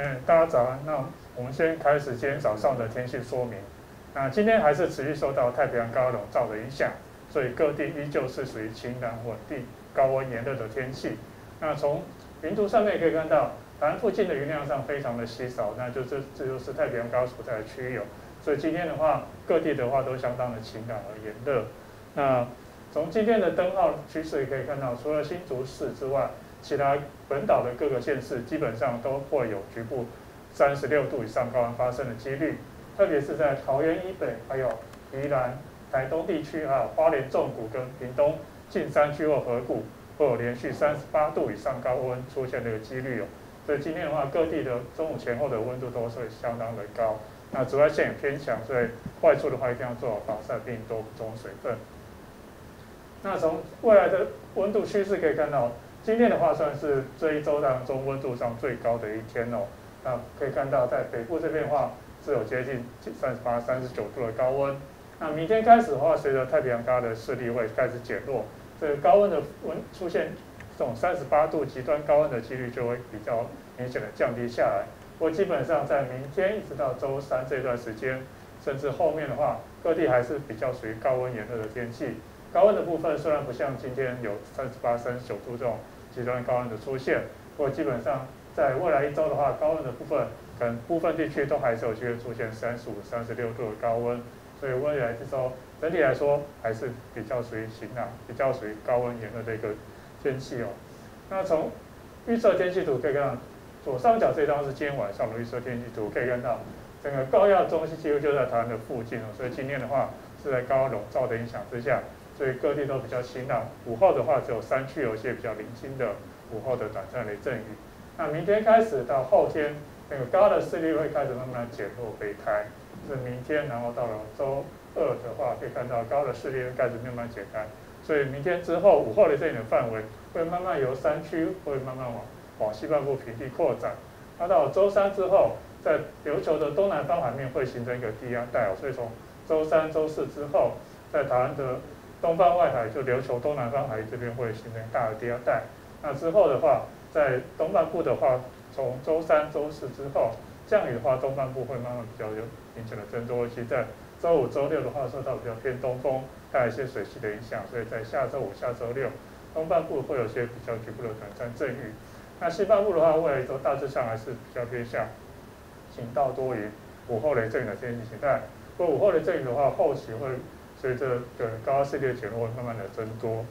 嗯，大家早安。那我们先开始今天早上的天气说明。那今天还是持续受到太平洋高压笼罩的影响，所以各地依旧是属于晴朗稳定、高温炎热的天气。那从云图上面可以看到，台湾附近的云量上非常的稀少，那就这这就是太平洋高所在的区域。所以今天的话，各地的话都相当的晴朗和炎热。那从今天的灯号趋势也可以看到，除了新竹市之外，其他本岛的各个县市基本上都会有局部三十六度以上高温发生的几率，特别是在桃园以北、还有宜兰、台东地区还有花莲纵谷跟屏东近山区或河谷，会有连续三十八度以上高温出现的几率哦。所以今天的话，各地的中午前后的温度都是相当的高。那紫外线也偏强，所以外出的话一定要做好防晒，并多补充水分。那从未来的温度趋势可以看到。今天的话算是这一周当中温度上最高的一天哦。那可以看到在北部这边的话是有接近三十八、三十九度的高温。那明天开始的话，随着太平洋高的势力会开始减弱，这个高温的温出现这种三十八度极端高温的几率就会比较明显的降低下来。不过基本上在明天一直到周三这段时间，甚至后面的话，各地还是比较属于高温炎热的天气。高温的部分虽然不像今天有三十八、三十九度这种。极端高温的出现，不过基本上在未来一周的话，高温的部分可能部分地区都还是有机会出现三十五、三十六度的高温，所以未来这周整体来说还是比较属于晴朗、比较属于高温炎热的一个天气哦。那从预测天气图可以看到，左上角这张是今天晚上的预测天气图，可以看到整个高压中心几乎就在台湾的附近哦，所以今天的话是在高压笼罩的影响之下。所以各地都比较晴朗，午后的话只有山区有一些比较零星的午后的短暂雷阵雨。那明天开始到后天，那个高的势力会开始慢慢减弱北开，是明天，然后到了周二的话，可以看到高的势力会开始慢慢解开。所以明天之后，午后雷阵雨的范围会慢慢由山区会慢慢往往西半部平地扩展。那到了周三之后，在琉球的东南方海面会形成一个低压带，所以从周三、周四之后，在台湾的东方外海就琉球东南方海域这边会形成大的低压带，那之后的话，在东半部的话，从周三、周四之后，降雨的话，东半部会慢慢比较有明显的增多，尤其在周五、周六的话，受到比较偏东风带来一些水汽的影响，所以在下周五、下周六，东半部会有些比较局部的短暂阵雨。那西半部的话，未来一周大致上还是比较偏向晴到多云、午后雷阵雨的天气形态。不过午后雷阵雨的话，后期会。所以这个高压势力的减弱会慢慢的增多。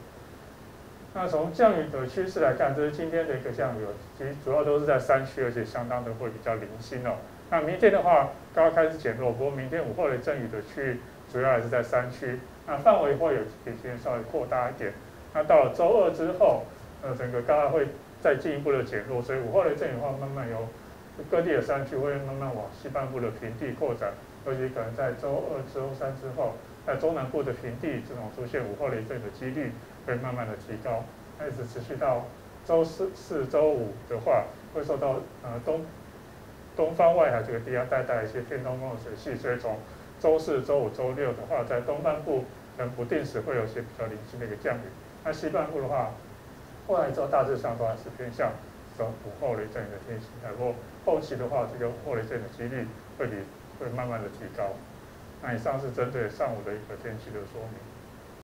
那从降雨的趋势来看，这是今天的一个降雨，其实主要都是在山区，而且相当的会比较零星哦。那明天的话，高压开始减弱，不过明天午后的阵雨的区域主要还是在山区，那范围会有比今天稍微扩大一点。那到了周二之后，呃，整个高压会再进一步的减弱，所以午后的阵雨的话，慢慢由各地的山区会慢慢往西半部的平地扩展，尤其可能在周二、周三之后。在中南部的平地，这种出现午后雷阵雨的几率会慢慢的提高，一直持续到周四、四周五的话，会受到呃东东方外海这个低压带带来一些偏东风的水汽，所以从周四周五周六的话，在东半部可能不定时会有一些比较零星的一个降雨。那西半部的话，后来之后大致上都还是偏向这种午后雷阵雨的天气，不过后期的话，这个午后雷阵雨的几率会比会慢慢的提高。那以上是针对上午的一个天气的说明。